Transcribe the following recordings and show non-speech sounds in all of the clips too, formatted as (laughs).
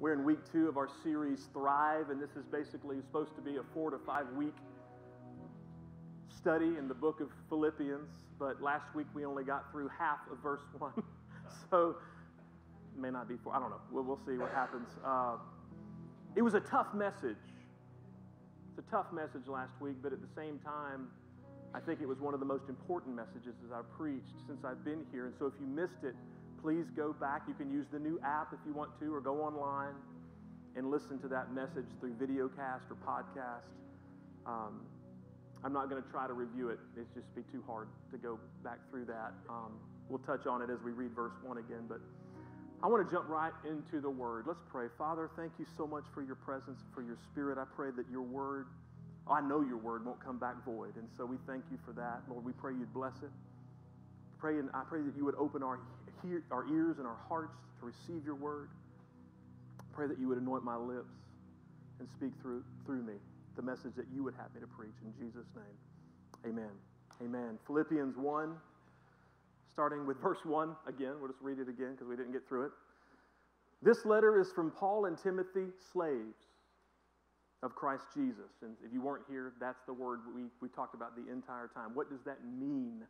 We're in week two of our series, Thrive, and this is basically supposed to be a four to five week study in the book of Philippians. But last week we only got through half of verse one. (laughs) so, may not be four. I don't know. We'll, we'll see what happens. Uh, it was a tough message. It's a tough message last week, but at the same time, I think it was one of the most important messages as I preached since I've been here. And so if you missed it, please go back. You can use the new app if you want to, or go online and listen to that message through videocast or podcast. Um, I'm not going to try to review it. It's just be too hard to go back through that. Um, we'll touch on it as we read verse 1 again, but I want to jump right into the word. Let's pray. Father, thank you so much for your presence, for your spirit. I pray that your word, I know your word won't come back void. And so we thank you for that. Lord, we pray you'd bless it. Pray and I pray that you would open our, hear, our ears and our hearts to receive your word. Pray that you would anoint my lips and speak through, through me the message that you would have me to preach. In Jesus' name, amen. Amen. Philippians 1 starting with verse 1 again. We'll just read it again because we didn't get through it. This letter is from Paul and Timothy, slaves of Christ Jesus. And if you weren't here, that's the word we, we talked about the entire time. What does that mean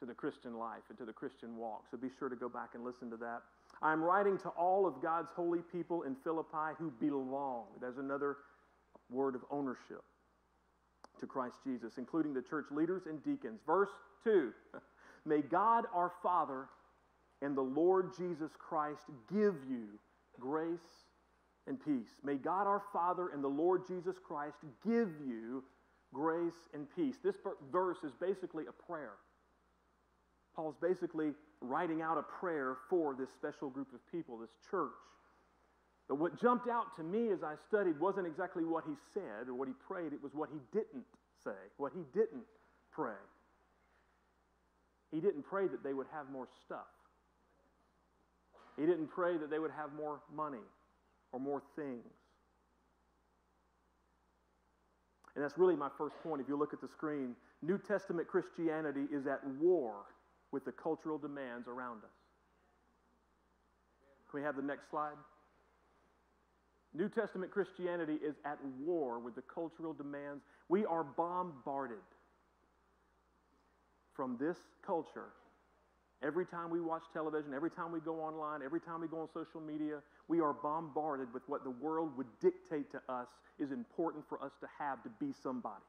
to the Christian life and to the Christian walk? So be sure to go back and listen to that. I'm writing to all of God's holy people in Philippi who belong. There's another word of ownership to Christ Jesus, including the church leaders and deacons. Verse 2 (laughs) May God our Father and the Lord Jesus Christ give you grace and peace. May God our Father and the Lord Jesus Christ give you grace and peace. This verse is basically a prayer. Paul's basically writing out a prayer for this special group of people, this church. But what jumped out to me as I studied wasn't exactly what he said or what he prayed, it was what he didn't say, what he didn't pray. He didn't pray that they would have more stuff. He didn't pray that they would have more money or more things. And that's really my first point. If you look at the screen, New Testament Christianity is at war with the cultural demands around us. Can we have the next slide? New Testament Christianity is at war with the cultural demands. We are bombarded from this culture. Every time we watch television, every time we go online, every time we go on social media, we are bombarded with what the world would dictate to us is important for us to have to be somebody.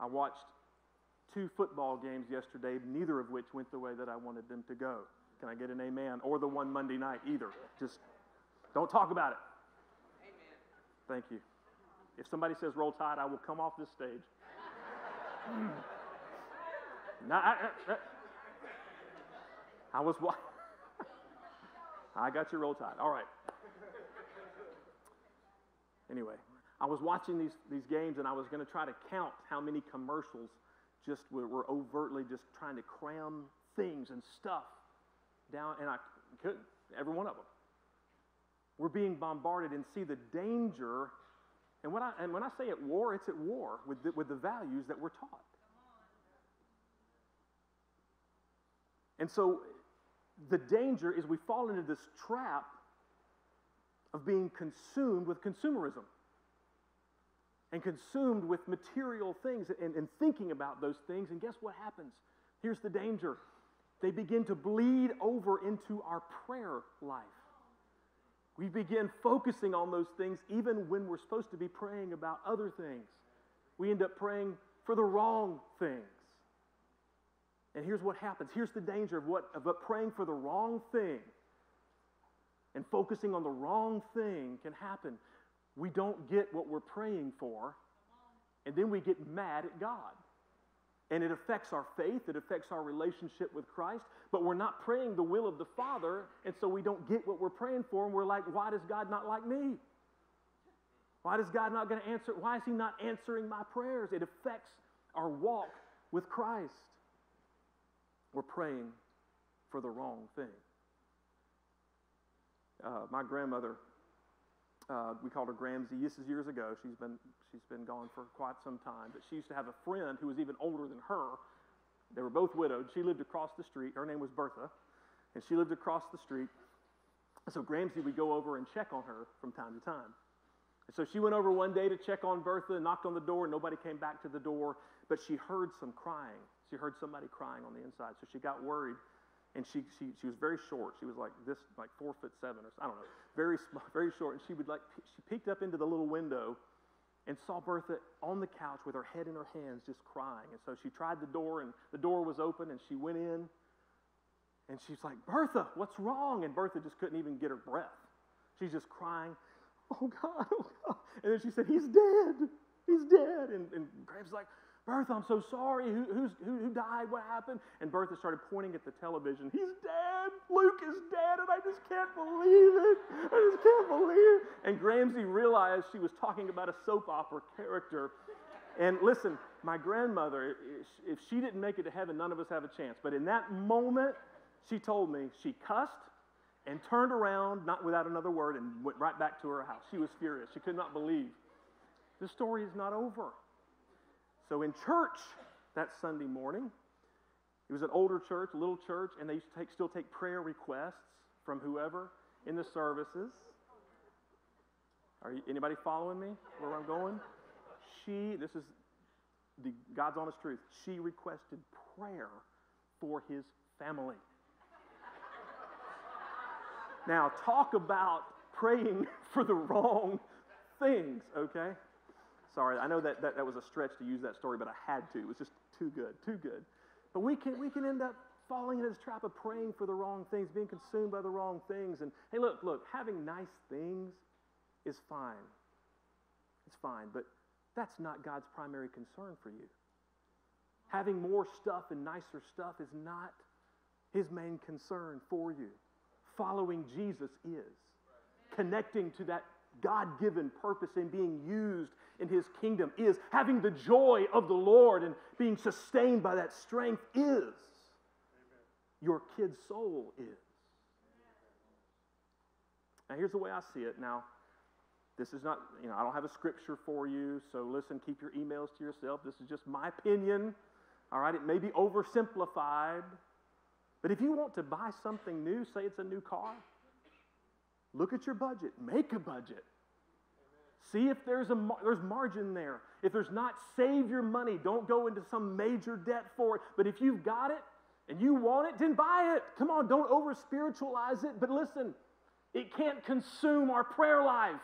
I watched two football games yesterday, neither of which went the way that I wanted them to go. Can I get an amen? Or the one Monday night, either. Just don't talk about it. Amen. Thank you. If somebody says roll tide, I will come off this stage. (laughs) now, I, I, I was. (laughs) I got your roll tide. All right. Anyway, I was watching these, these games and I was going to try to count how many commercials just were, overtly just trying to cram things and stuff down, and I couldn't. Every one of them. We're being bombarded and see the danger. And when I, and when I say at war, it's at war with the, with the values that we're taught. And so the danger is we fall into this trap of being consumed with consumerism and consumed with material things and, and, thinking about those things. And guess what happens? Here's the danger they begin to bleed over into our prayer life. We begin focusing on those things even when we're supposed to be praying about other things. We end up praying for the wrong things. And here's what happens. Here's the danger of what of praying for the wrong thing and focusing on the wrong thing can happen. We don't get what we're praying for, and then we get mad at God. And it affects our faith, it affects our relationship with Christ, but we're not praying the will of the Father, and so we don't get what we're praying for, and we're like, why does God not like me? Why does God not going to answer? Why is He not answering my prayers? It affects our walk with Christ. We're praying for the wrong thing. Uh, my grandmother, uh, we called her Gramsy. This is years ago. She's been she's been gone for quite some time. But she used to have a friend who was even older than her. They were both widowed. She lived across the street. Her name was Bertha, and she lived across the street. So Gramsy would go over and check on her from time to time. And so she went over one day to check on Bertha, knocked on the door, nobody came back to the door, but she heard some crying. She heard somebody crying on the inside. So she got worried, and she, she, she was very short. She was like this, like four foot seven, or I don't know, very small, (laughs) very short. And she would like, she peeked up into the little window and saw Bertha on the couch with her head in her hands just crying. And so she tried the door, and the door was open, and she went in, and she's like, Bertha, what's wrong? And Bertha just couldn't even get her breath. She's just crying, Oh God, oh God. And then she said, He's dead. He's dead. And, and Graham's like, Bertha, I'm so sorry. Who, who, who died? What happened? And Bertha started pointing at the television. He's dead. Luke is dead, and I just can't believe it. I just can't believe it. And Gramsy realized she was talking about a soap opera character. And listen, my grandmother, if she didn't make it to heaven, none of us have a chance. But in that moment, she told me she cussed and turned around, not without another word, and went right back to her house. She was furious. She could not believe. The story is not over. So in church that Sunday morning, it was an older church, a little church, and they used to take, still take prayer requests from whoever in the services. Are you, anybody following me where I'm going? She, this is the God's honest truth. She requested prayer for his family. now, talk about praying (laughs) for the wrong things, okay? Sorry, I know that, that that was a stretch to use that story, but I had to. It was just too good, too good. But we can, we can end up falling into this trap of praying for the wrong things, being consumed by the wrong things. And hey, look, look, having nice things is fine. It's fine, but that's not God's primary concern for you. Having more stuff and nicer stuff is not his main concern for you. Following Jesus is. Connecting to that God given purpose and being used in his kingdom is. Having the joy of the Lord and being sustained by that strength is. Amen. Your kid's soul is. Now, here's the way I see it. Now, this is not, you know, I don't have a scripture for you, so listen, keep your emails to yourself. This is just my opinion. All right, it may be oversimplified. But if you want to buy something new, say it's a new car, look at your budget, make a budget. See if there's a there's margin there. If there's not, save your money. Don't go into some major debt for it. But if you've got it and you want it, then buy it. Come on, don't over spiritualize it. But listen, it can't consume our prayer life.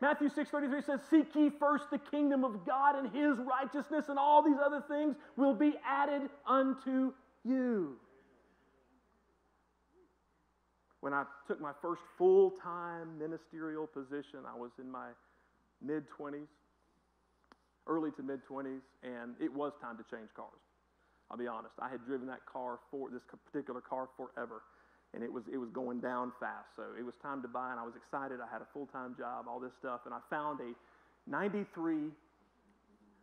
Matthew 6:33 says, "Seek ye first the kingdom of God and his righteousness, and all these other things will be added unto you." When I took my first full time ministerial position, I was in my mid 20s, early to mid 20s, and it was time to change cars. I'll be honest. I had driven that car for this particular car forever, and it was it was going down fast. So it was time to buy, and I was excited. I had a full time job, all this stuff, and I found a '93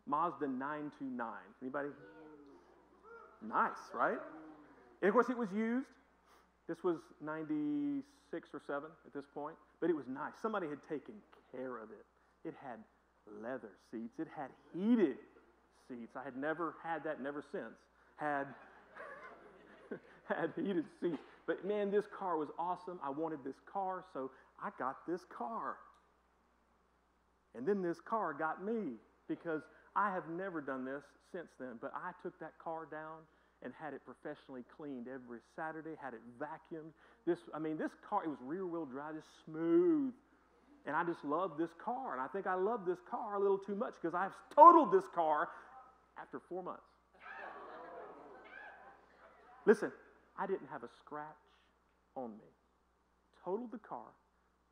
Mazda 929. Anybody? Nice, right? And of course, it was used. This was 96 or 7 at this point, but it was nice. Somebody had taken care of it. It had leather seats, it had heated seats. I had never had that, never since had, (laughs) had heated seats. But man, this car was awesome. I wanted this car, so I got this car. And then this car got me because I have never done this since then, but I took that car down and had it professionally cleaned every Saturday, had it vacuumed. This, I mean, this car, it was rear wheel drive, just smooth. And I just loved this car. And I think I loved this car a little too much because I've totaled this car after four months. Listen, I didn't have a scratch on me. Totaled the car,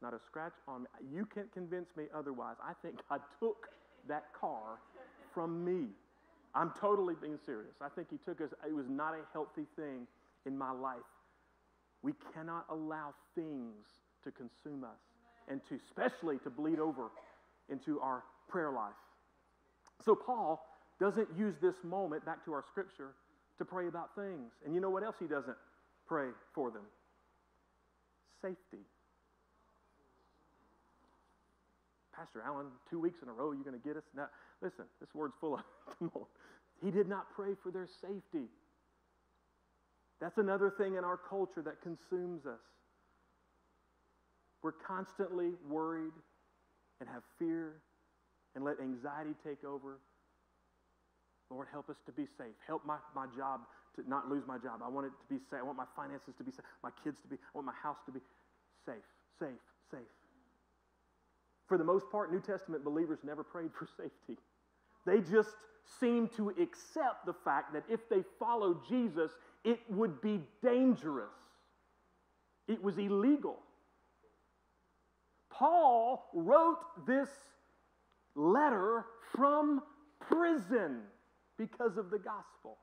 not a scratch on me. You can't convince me otherwise. I think God took that car from me. I'm totally being serious. I think he took us, it was not a healthy thing in my life. We cannot allow things to consume us and to, especially to bleed over into our prayer life. So Paul doesn't use this moment, back to our scripture, to pray about things. And you know what else he doesn't pray for them? Safety. Pastor Allen, two weeks in a row, you're going to get us? Now, listen, this word's full of. (laughs) He did not pray for their safety. That's another thing in our culture that consumes us. we're constantly worried and have fear and let anxiety take over. Lord, help us to be safe. Help my, my job to not lose my job. I want it to be safe. I want my finances to be safe, my kids to be, I want my house to be safe, safe, safe. For the most part, New Testament believers never prayed for (laughs) safety. They just seemed to accept the fact that if they followed Jesus, it would be dangerous. It was illegal. Paul wrote this letter from prison because of the gospel.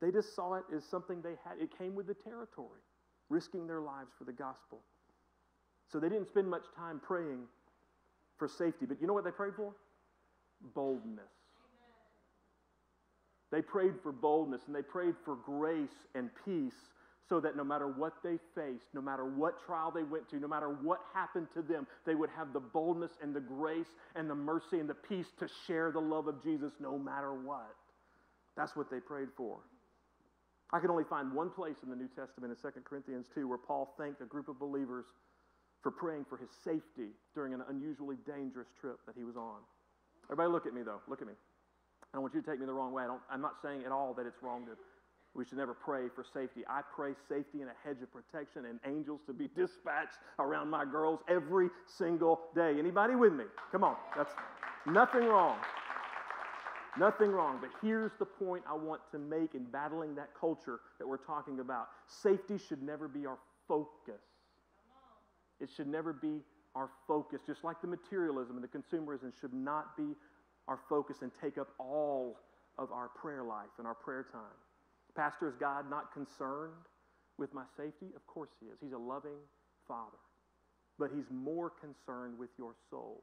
They just saw it as something they had. It came with the territory, risking their lives for the gospel. So they didn't spend much time praying for safety. But you know what they prayed for? Boldness. They prayed for boldness and they prayed for grace and peace so that no matter what they faced, no matter what trial they went to, no matter what happened to them, they would have the boldness and the grace and the mercy and the peace to share the love of Jesus no matter what. That's what they prayed for. I can only find one place in the New Testament in 2 Corinthians 2 where Paul thanked a group of believers for praying for his safety during an unusually dangerous trip that he was on. Everybody, look at me, though. Look at me. I don't want you to take me the wrong way. I am not saying at all that it's wrong to we should never pray for safety. I pray safety and a hedge of protection and angels to be (laughs) dispatched around my girls every single day. Anybody with me? Come on. That's nothing wrong. Nothing wrong. But here's the point I want to make in battling that culture that we're talking about. Safety should never be our focus. It should never be our focus, just like the materialism and the consumerism should not be our focus and take up all of our prayer life and our prayer time. Pastor, is God not concerned with my safety? Of course He is. He's a loving Father. But He's more concerned with your soul.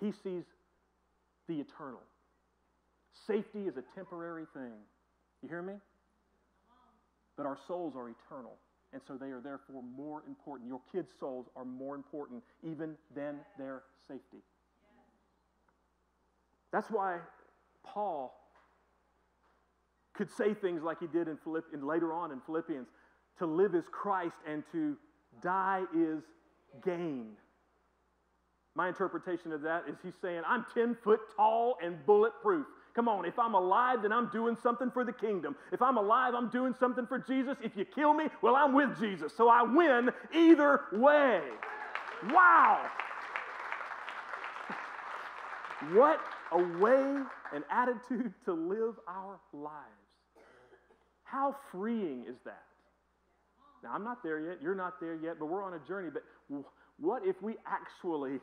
He sees the eternal. Safety is a temporary thing. You hear me? But our souls are eternal. And so they are therefore more important. Your kids' souls are more important even than their safety. That's why Paul could say things like he did in, Philipp- in later on in Philippians to live is Christ and to die is gain. My interpretation of that is he's saying, I'm 10 foot tall and bulletproof. Come on, if I'm alive, then I'm doing something for the kingdom. If I'm alive, I'm doing something for Jesus. If you kill me, well, I'm with Jesus. So I win either way. Wow. What a way, an attitude to live our lives. How freeing is that? Now, I'm not there yet. You're not there yet, but we're on a journey. But what if we actually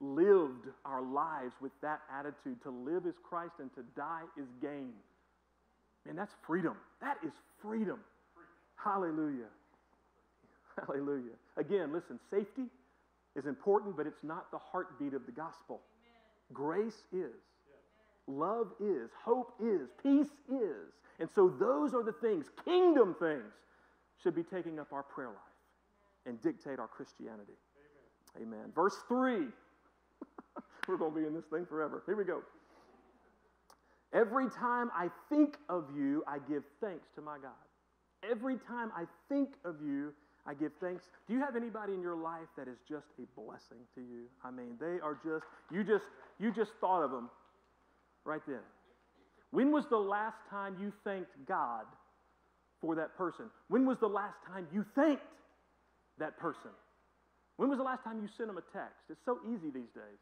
lived our lives with that attitude? To live is Christ and to die is gain. Man, that's freedom. That is freedom. Hallelujah. Hallelujah. Again, listen, safety is important, but it's not the heartbeat of the gospel. Grace is. Love is. Hope is. Peace is. And so those are the things, kingdom things, should be taking up our prayer life and dictate our Christianity. Amen. Verse 3. We're going to be in this thing forever. Here we go. Every time I think of you, I give thanks to my God. Every time I think of you, I give thanks. Do you have anybody in your life that is just a blessing to you? I mean, they are just you just you just thought of them right then. When was the last time you thanked God for that person? When was the last time you thanked that person? When was the last time you sent them a text? It's so easy these days.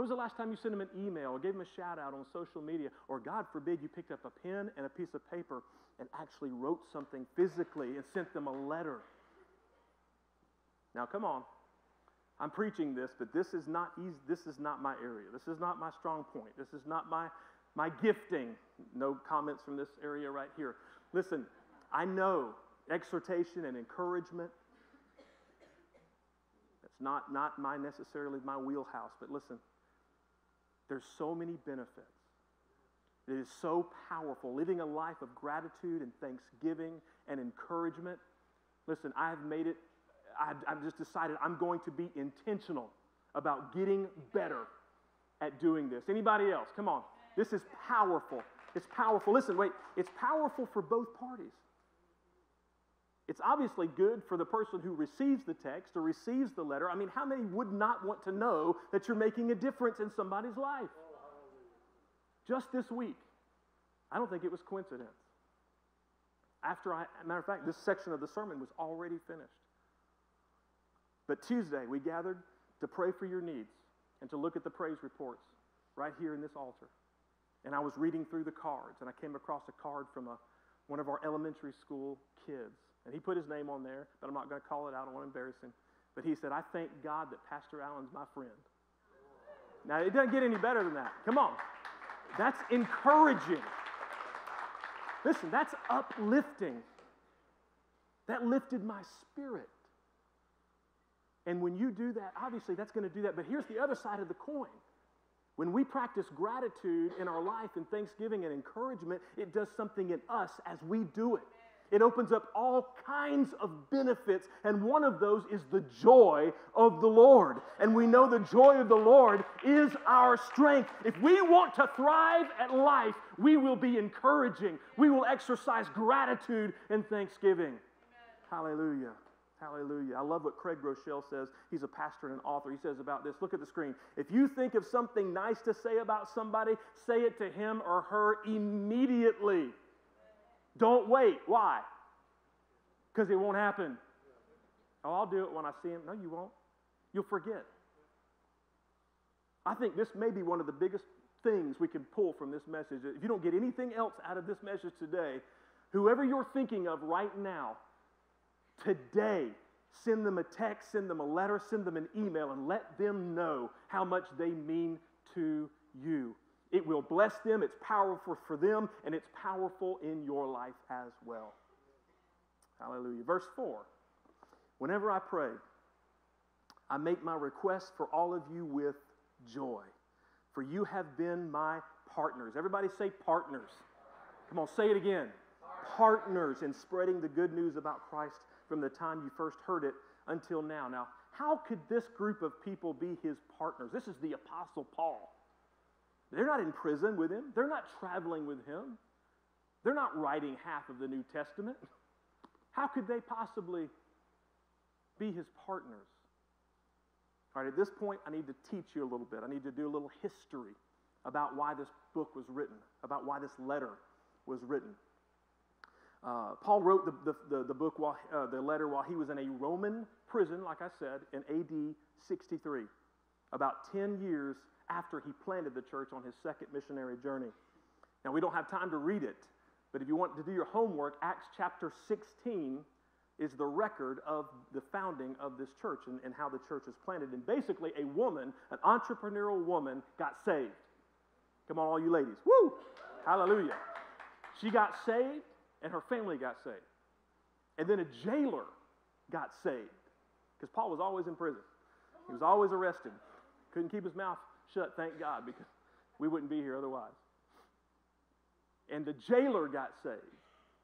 When was the last time you sent them an email or gave them a shout out on social media? Or, God forbid, you picked up a pen and a piece of paper and actually wrote something physically and sent them a letter? Now, come on. I'm preaching this, but this is not easy. This is not my area. This is not my strong point. This is not my, my gifting. No comments from this area right here. Listen, I know exhortation and encouragement. That's not, not my necessarily my wheelhouse, but listen, there's so many benefits. It is so powerful. Living a life of gratitude and thanksgiving and encouragement. Listen, I have made it I've, I've just decided I'm going to be intentional about getting better at doing this. Anybody else? Come on. This is powerful. It's powerful. Listen, wait, it's powerful for both parties. It's obviously good for the person who receives the text or receives the letter. I mean, how many would not want to know that you're making a difference in somebody's life? Just this week, I don't think it was coincidence. After I, matter of fact, this section of the sermon was already finished. But Tuesday, we gathered to pray for your needs and to look at the praise reports right here in this altar. And I was reading through the cards, and I came across a card from a, one of our elementary school kids. And he put his name on there, but I'm not going to call it out. I don't want to embarrass him. But he said, I thank God that Pastor Allen's my friend. Now, it doesn't get any better than that. Come on. That's encouraging. Listen, that's uplifting. That lifted my spirit. And when you do that, obviously that's going to do that. But here's the other side of the coin. When we practice gratitude in our life and thanksgiving and encouragement, it does something in us as we do it. It opens up all kinds of benefits, and one of those is the joy of the Lord. And we know the joy of the Lord is our strength. If we want to thrive at life, we will be encouraging. We will exercise gratitude and thanksgiving. Amen. Hallelujah. Hallelujah. I love what Craig Groeschel says. He's a pastor and an author. He says about this look at the screen. If you think of something nice to say about somebody, say it to him or her immediately. Don't wait. Why? Because it won't happen. Oh, I'll do it when I see him. No, you won't. You'll forget. I think this may be one of the biggest things we can pull from this message. If you don't get anything else out of this message today, whoever you're thinking of right now, today, send them a text, send them a letter, send them an email, and let them know how much they mean to you. It will bless them, it's powerful for them, and it's powerful in your life as well. Hallelujah. Verse 4 Whenever I pray, I make my request for all of you with joy, for you have been my partners. Everybody say partners. Come on, say it again. Partners in spreading the good news about Christ from the time you first heard it until now. Now, how could this group of people be his partners? This is the Apostle Paul. They're not in prison with him, they're not traveling with him, they're not writing half of the New Testament. How could they possibly be his partners? All right, at this point, I need to teach you a little bit. I need to do a little history about why this book was written, about why this letter was written. Uh, Paul wrote the, the, the, the book, while, uh, the letter, while he was in a Roman prison, like I said, in AD 63, about 10 years after he planted the church on his second missionary journey. Now, we don't have time to read it, but if you want to do your homework, Acts chapter 16 is the record of the founding of this church and, and how the church was planted. And basically, a woman, an entrepreneurial woman, got saved. Come on, all you ladies. Woo! Hallelujah. She got saved and her family got saved. And then a jailer got saved because Paul was always in prison. He was always arrested. Couldn't keep his mouth shut, thank God, because we wouldn't be here otherwise. And the jailer got saved,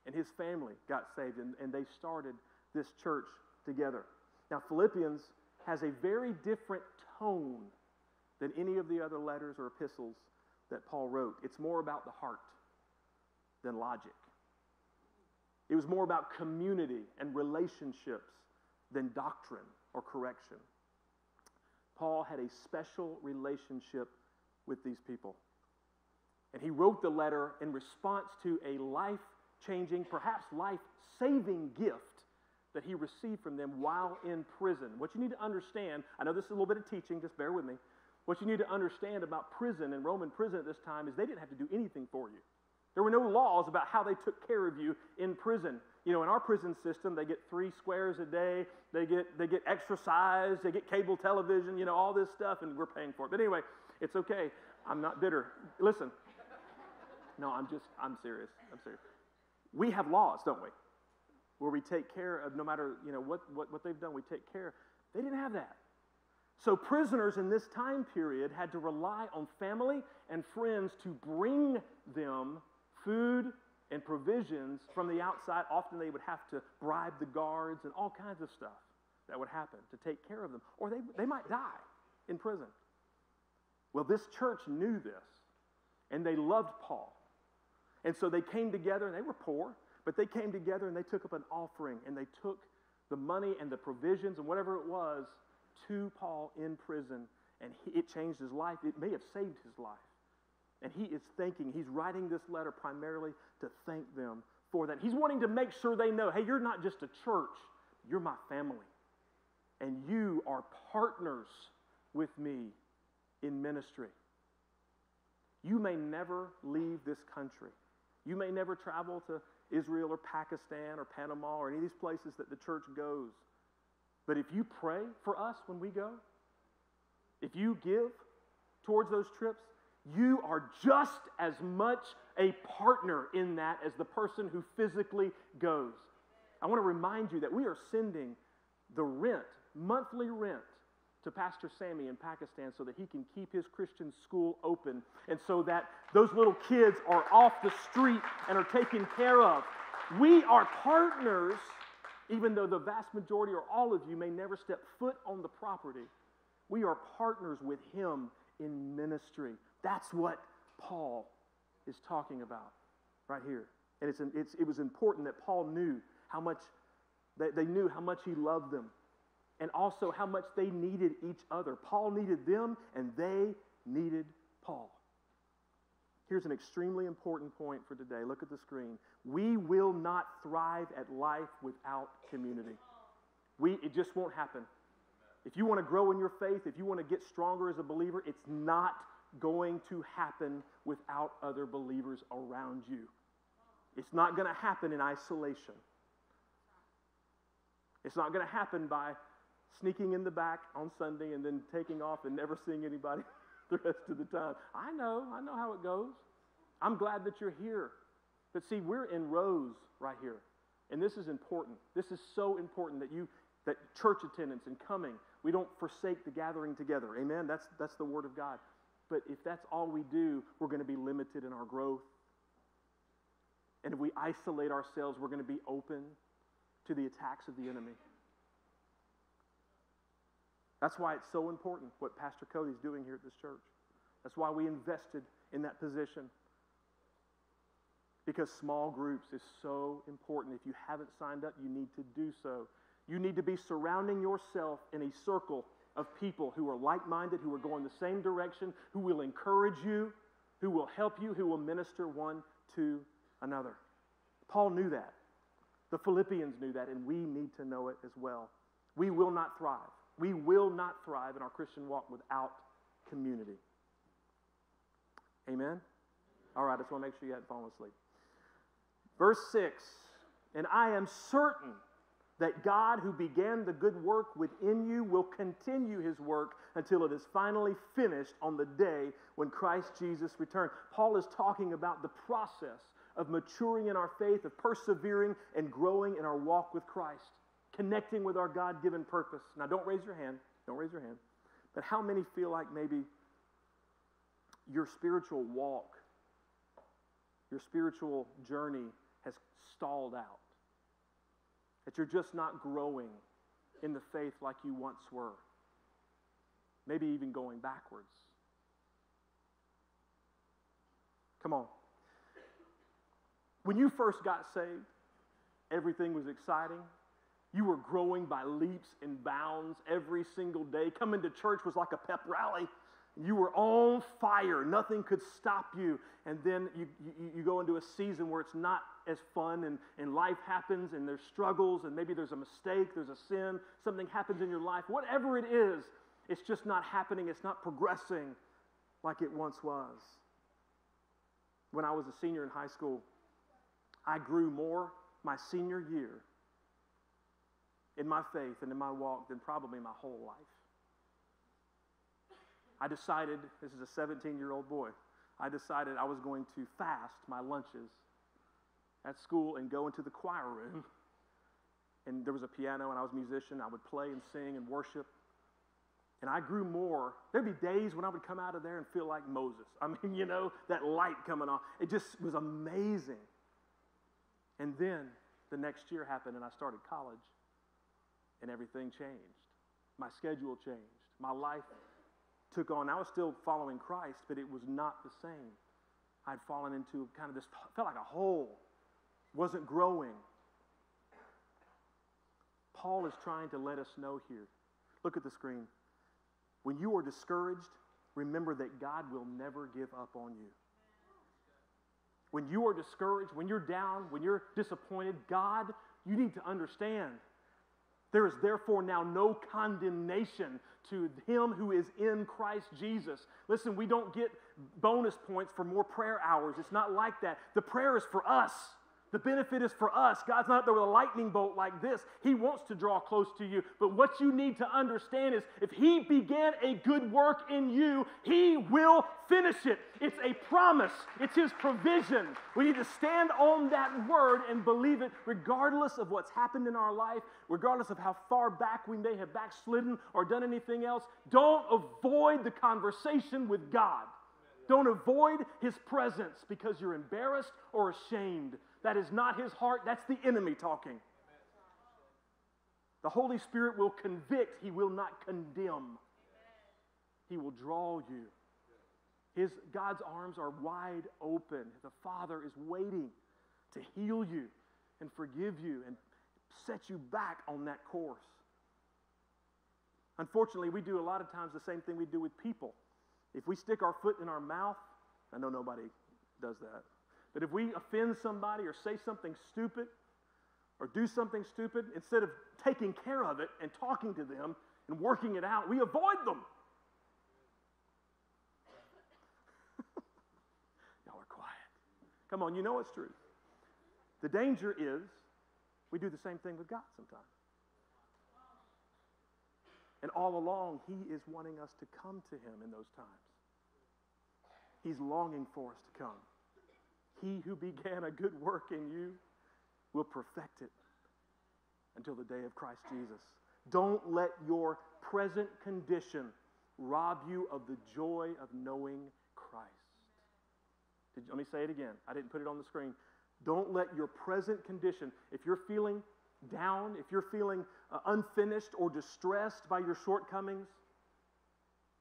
and his family got saved, and, and they started this church together. Now, Philippians has a very different tone than any of the other letters or epistles that Paul wrote. It's more about the heart than logic. It was more about community and relationships than doctrine or correction. Paul had a special relationship with these people. And he wrote the letter in response to a life changing, perhaps life saving gift that he received from them while in prison. What you need to understand, I know this is a little bit of teaching, just bear with me. What you need to understand about prison and Roman prison at this time is they didn't have to do anything for you. There were no laws about how they took care of you in prison. You know, in our prison system, they get three squares a day, they get, they get exercise, they get cable television, you know, all this stuff, and we're paying for it. But anyway, it's okay. I'm not bitter. Listen, no, I'm just, I'm serious. I'm serious. We have laws, don't we? Where we take care of no matter, you know, what, what, what they've done, we take care. They didn't have that. So prisoners in this time period had to rely on family and friends to bring them food and provisions from the outside. Often they would have to bribe the guards and all kinds of stuff that would happen to take care of them, or they, they might die in prison. Well, this church knew this, and they loved Paul. And so they came together, and they were poor, but they came together and they took up an offering and they took the money and the provisions and whatever it was to Paul in prison. And he, it changed his life. It may have saved his life. And he is thanking, he's writing this letter primarily to thank them for that. He's wanting to make sure they know hey, you're not just a church, you're my family. And you are partners with me in ministry. You may never leave this country. You may never travel to Israel or Pakistan or Panama or any of these places that the church goes. But if you pray for us when we go, if you give towards those trips, you are just as much a partner in that as the person who physically goes. I want to remind you that we are sending the rent, monthly rent, to Pastor Sammy in Pakistan so that he can keep his Christian school open and so that those little kids are off the street and are taken care of. We are partners, even though the vast majority or all of you may never step foot on the property. We are partners with him in ministry. That's what Paul is talking about right here. And it's, it's, it was important that Paul knew how much, that they knew how much he loved them and also how much they needed each other. Paul needed them, and they needed Paul. Here's an extremely important point for today. Look at the screen. We will not thrive at life without community. We, it just won't happen. If you want to grow in your faith, if you want to get stronger as a believer, it's not going to happen without other believers around you. It's not going to happen in isolation. It's not going to happen by sneaking in the back on Sunday and then taking off and never seeing anybody (laughs) the rest of the time. I know, I know how it goes. I'm glad that you're here. But see, we're in rows right here. And this is important. This is so important that you that church attendance and coming, we don't forsake the gathering together. Amen. That's that's the word of God. But if that's all we do, we're going to be limited in our growth. And if we isolate ourselves, we're going to be open to the attacks of the enemy. That's why it's so important what Pastor Cody's doing here at this church. That's why we invested in that position. Because small groups is so important. If you haven't signed up, you need to do so. You need to be surrounding yourself in a circle of people who are like minded, who are going the same direction, who will encourage you, who will help you, who will minister one to another. Paul knew that. The Philippians knew that, and we need to know it as well. We will not thrive we will not thrive in our Christian walk without community. Amen? All right, I just want to make sure you hadn't fallen asleep. Verse 6 And I am certain that God, who began the good work within you, will continue his work until it is finally finished on the day when Christ Jesus returns. Paul is talking about the process of maturing in our faith, of persevering and growing in our walk with Christ connecting with our God given purpose. Now, don't raise your hand. Don't raise your hand. But how many feel like maybe your spiritual walk, your spiritual journey has stalled out? That you're just not growing in the faith like you once were? Maybe even going backwards. Come on. When you first got saved, everything was exciting. You were growing by leaps and bounds every single day. Coming to church was like a pep rally. You were on fire. Nothing could stop you. And then you, you, you, go into a season where it's not as fun and, and life happens and there's struggles and maybe there's a mistake, there's a sin, something happens in your life. Whatever it is, it's just not happening. It's not progressing like it once was. When I was a senior in high school, I grew more my senior year in my faith and in my walk than probably my whole life. I decided, this is a 17 year old boy, I decided I was going to fast my lunches at school and go into the choir room. And there was a piano, and I was a musician. I would play and sing and worship. And I grew more. There'd be days when I would come out of there and feel like Moses. I mean, you know, that light coming on. It just was amazing. And then the next year happened, and I started college and everything changed. My schedule changed. My life took on, I was still following Christ, but it was not the same. I'd fallen into kind of this, felt like a hole, wasn't growing. Paul is trying to let us know here. Look at the screen. When you are discouraged, remember that God will never give up on you. When you are discouraged, when you're down, when you're disappointed, God, you need to understand there is therefore now no condemnation to him who is in Christ Jesus. Listen, we don't get bonus points for more prayer hours. It's not like that. The prayer is for us. The benefit is for us. God's not there with a lightning bolt like this. He wants to draw close to you. But what you need to understand is if He began a good work in you, He will finish it. It's a promise, it's His provision. We need to stand on that word and believe it, regardless of what's happened in our life, regardless of how far back we may have backslidden or done anything else. Don't avoid the conversation with God. Don't avoid his presence because you're embarrassed or ashamed. That is not his heart, that's the enemy talking. The Holy Spirit will convict, he will not condemn. He will draw you. His God's arms are wide open. The Father is waiting to heal you and forgive you and set you back on that course. Unfortunately, we do a lot of times the same thing we do with people. If we stick our foot in our mouth, I know nobody does that, but if we offend somebody or say something stupid or do something stupid, instead of taking care of it and talking to them and working it out, we avoid them. (laughs) Y'all are quiet. Come on, you know it's true. The danger is we do the same thing with God sometimes. And all along, He is wanting us to come to Him in those times. He's longing for us to come. He who began a good work in you will perfect it until the day of Christ Jesus. Don't let your present condition rob you of the joy of knowing Christ. Did, let me say it again. I didn't put it on the screen. Don't let your present condition, if you're feeling down, if you're feeling uh, unfinished or distressed by your shortcomings,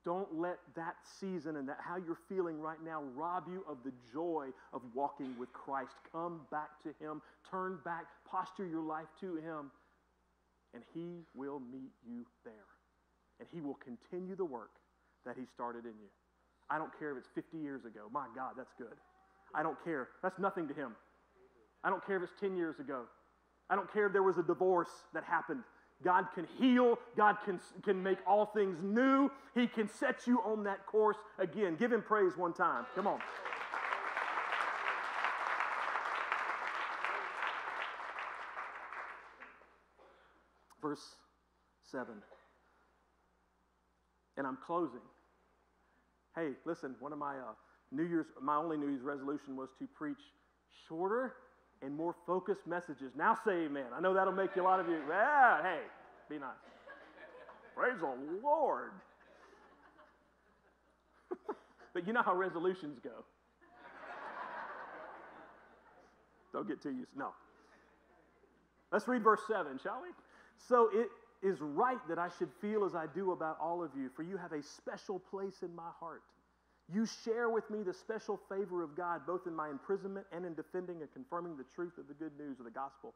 don't let that season and that how you're feeling right now rob you of the joy of walking with Christ. Come back to Him, turn back, posture your life to Him, and He will meet you there. And He will continue the work that He started in you. I don't care if it's 50 years ago. My God, that's good. I don't care. That's nothing to Him. I don't care if it's 10 years ago. I don't care if there was a divorce that happened. God can heal. God can, can make all things new. He can set you on that course again. Give him praise one time. Come on. Verse 7. And I'm closing. Hey, listen, one of my uh, New Year's, my only New Year's resolution was to preach shorter and more focused messages. Now say amen. I know that'll make you a lot of you, ah, hey, be nice. Praise the Lord. (laughs) but you know how resolutions go. Don't get too used. No. Let's read verse 7, shall we? So it is right that I should feel as I do about all of you, for you have a special place in my heart. You share with me the special favor of God, both in my imprisonment and in defending and confirming the truth of the good news of the gospel.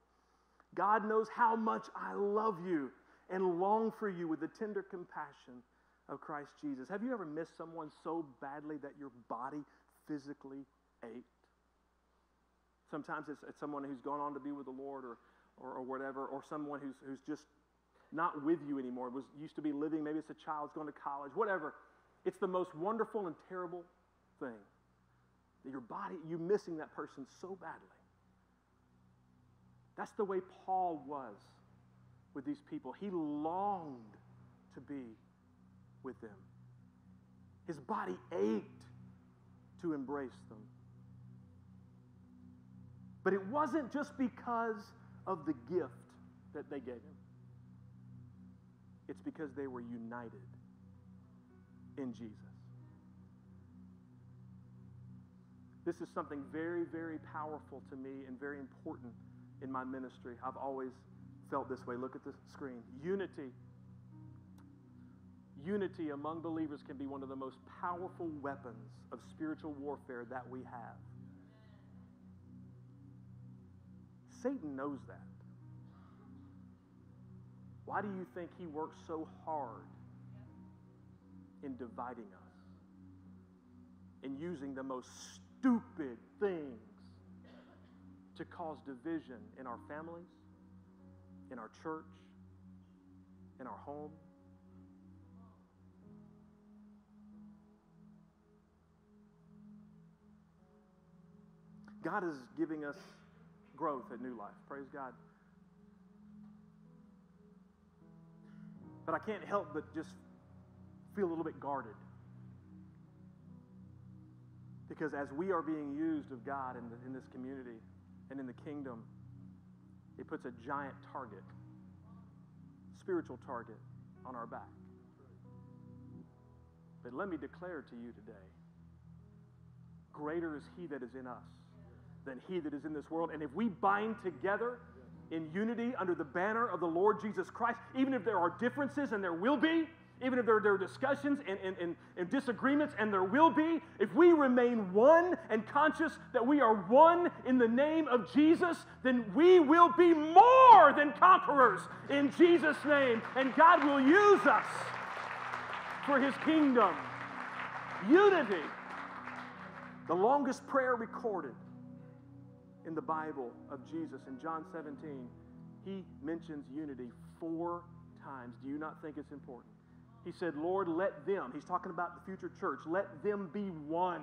God knows how much I love you and long for you with the tender compassion of Christ Jesus. Have you ever missed someone so badly that your body physically ached? Sometimes it's, it's someone who's gone on to be with the Lord or, or, or whatever, or someone who's, who's just not with you anymore. Was used to be living, maybe it's a child's going to college, whatever. It's the most wonderful and terrible thing that your body, you missing that person so badly. That's the way Paul was with these people. He longed to be with them. His body ached to embrace them. But it wasn't just because of the gift that they gave him, it's because they were united in Jesus. This is something very, very powerful to me and very important in my ministry. I've always felt this way. Look at the screen. Unity. unity among believers can be one of the most powerful weapons of spiritual warfare that we have. Satan knows that. Why do you think he works so hard in dividing us? In using the most stupid things to cause division in our families, in our church, in our home. God is giving us growth at New Life. Praise God. But I can't help but just feel a little bit guarded. Because as we are being used of God in, the, in this community and in the kingdom, it puts a giant target, spiritual target, on our back. But let me declare to you today greater is He that is in us than He that is in this world. And if we bind together in unity under the banner of the Lord Jesus Christ, even if there are differences, and there will be, even if there, there are discussions and, and, and, and, disagreements, and there will be, if we remain one and conscious that we are one in the name of Jesus, then we will be more than conquerors in Jesus' name. And God will use us for his kingdom. Unity. The longest prayer recorded in the Bible of Jesus in John 17, he mentions unity four times. Do you not think it's important? He said, Lord, let them, he's talking about the future church, let them be one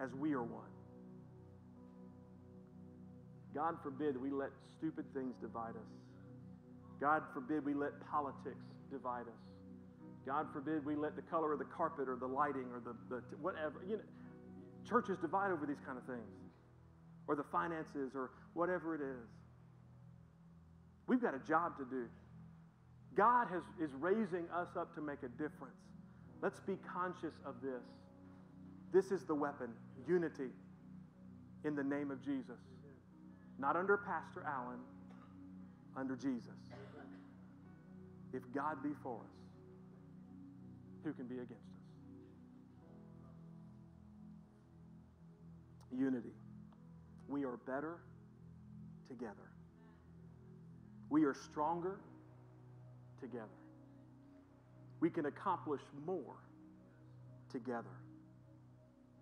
as we are one. God forbid we let stupid things divide us. God forbid we let politics divide us. God forbid we let the color of the carpet or the lighting or the, the whatever. You know, churches divide over these kind of things or the finances or whatever it is. We've got a job to do. God has, is raising us up to make a difference. Let's be conscious of this. This is the weapon unity in the name of Jesus. Not under Pastor Allen, under Jesus. If God be for us, who can be against us? Unity. We are better together. We are stronger together. We can accomplish more together.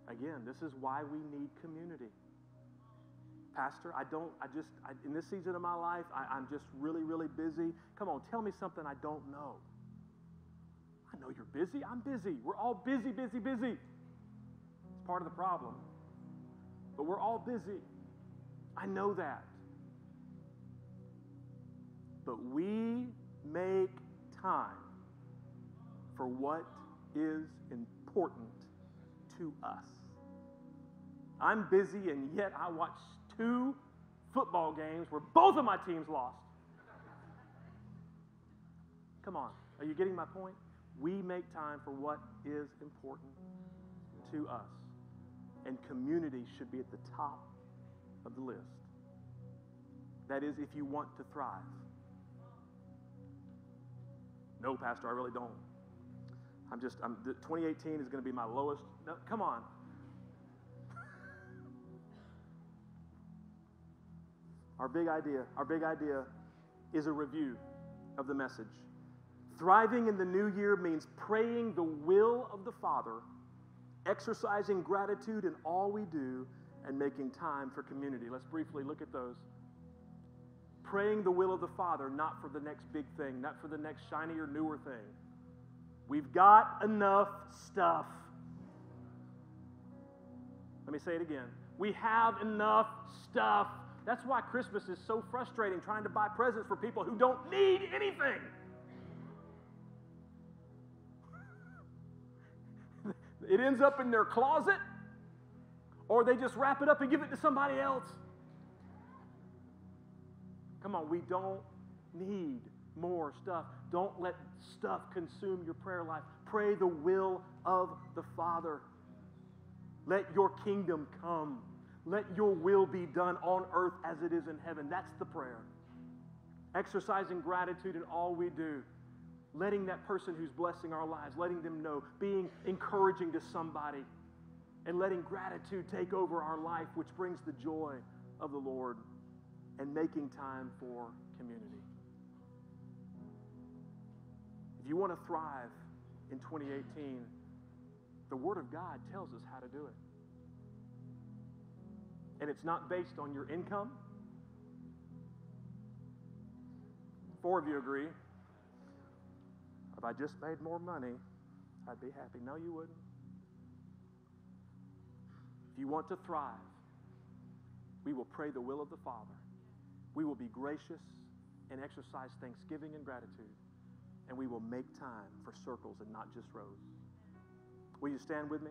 Again, this is why we need community. Pastor, I don't, I just, I, in this season of my life, I, I'm just really, really busy. Come on, tell me something I don't know. I know you're busy. I'm busy. We're all busy, busy, busy. It's part of the problem. But we're all busy. I know that. But we make time for what is important to us. I'm busy, and yet I watched two football games where both of my teams lost. Come on, are you getting my point? We make time for what is important to us. And community should be at the top of the list. That is, if you want to thrive. No, Pastor, I really don't. I'm just, I'm, 2018 is going to be my lowest. No, come on. (laughs) our big idea, our big idea is a review of the message. Thriving in the new year means praying the will of the Father, exercising gratitude in all we do, and making time for community. Let's briefly look at those praying the will of the Father, not for the next big thing, not for the next shinier, newer thing. We've got enough stuff. Let me say it again. We have enough stuff. That's why Christmas is so frustrating trying to buy presents for people who don't need anything. it ends up in their closet, or they just wrap it up and give it to somebody else. Come on, we don't need more stuff. Don't let stuff consume your prayer life. Pray the will of the Father. Let your kingdom come. Let your will be done on earth as it is in heaven. That's the prayer. exercising gratitude in all we do, letting that person who's blessing our lives, letting them know, being encouraging to somebody, and letting gratitude take over our life, which brings the joy of the Lord, and making time for community. If you want to thrive in 2018, the Word of God tells us how to do it. And it's not based on your income. Four of you agree. If I just made more money, I'd be happy. No, you wouldn't. If you want to thrive, we will pray the will of the Father. We will be gracious and exercise thanksgiving and gratitude. And we will make time for circles and not just rows. Will you stand with me?